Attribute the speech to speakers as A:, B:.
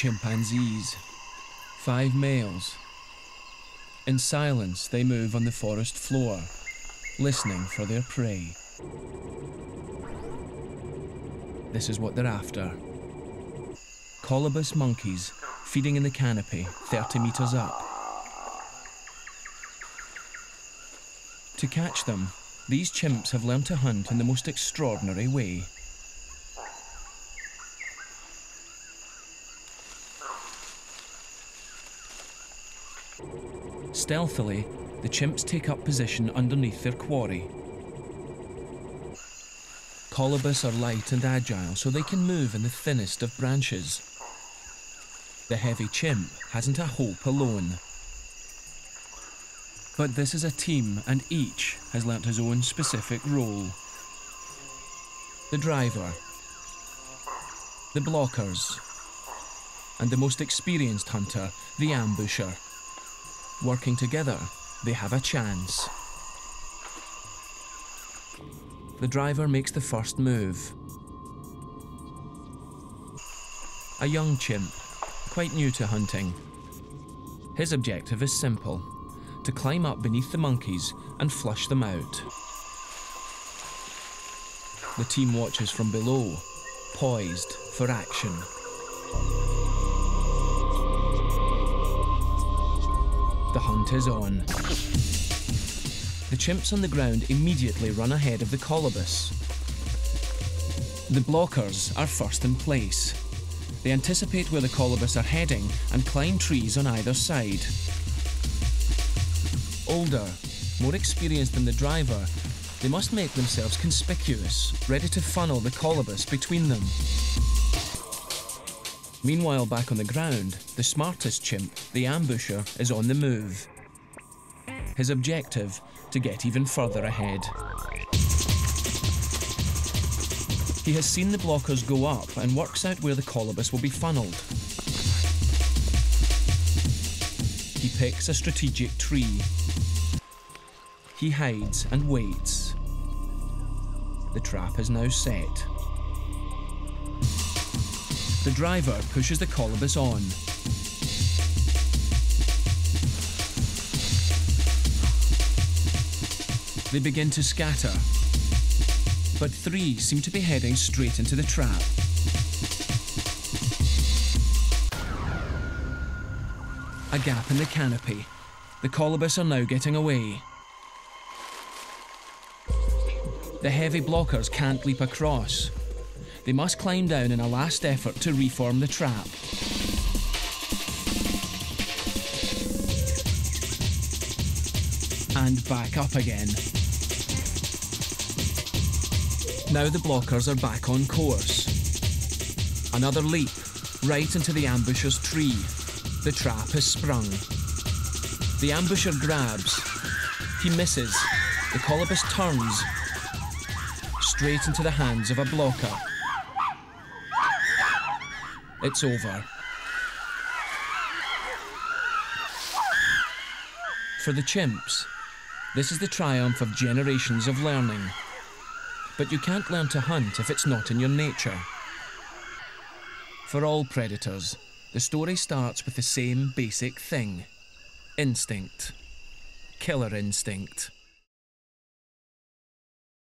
A: chimpanzees. Five males. In silence, they move on the forest floor, listening for their prey. This is what they're after. Colobus monkeys feeding in the canopy 30 metres up. To catch them, these chimps have learned to hunt in the most extraordinary way. Stealthily, the chimps take up position underneath their quarry. Colobus are light and agile, so they can move in the thinnest of branches. The heavy chimp hasn't a hope alone. But this is a team, and each has learnt his own specific role. The driver, the blockers, and the most experienced hunter, the ambusher. Working together, they have a chance. The driver makes the first move. A young chimp, quite new to hunting. His objective is simple to climb up beneath the monkeys and flush them out. The team watches from below, poised for action. The hunt is on. The chimps on the ground immediately run ahead of the colobus. The blockers are first in place. They anticipate where the colobus are heading and climb trees on either side. Older, more experienced than the driver, they must make themselves conspicuous, ready to funnel the colobus between them. Meanwhile, back on the ground, the smartest chimp, the ambusher, is on the move. His objective, to get even further ahead. He has seen the blockers go up and works out where the colobus will be funneled. He picks a strategic tree. He hides and waits. The trap is now set. The driver pushes the colobus on. They begin to scatter, but three seem to be heading straight into the trap. A gap in the canopy. The colobus are now getting away. The heavy blockers can't leap across, they must climb down in a last effort to reform the trap. And back up again. Now the blockers are back on course. Another leap, right into the ambusher's tree. The trap has sprung. The ambusher grabs. He misses. The colobus turns. Straight into the hands of a blocker. It's over. For the chimps, this is the triumph of generations of learning. But you can't learn to hunt if it's not in your nature. For all predators, the story starts with the same basic thing instinct. Killer instinct.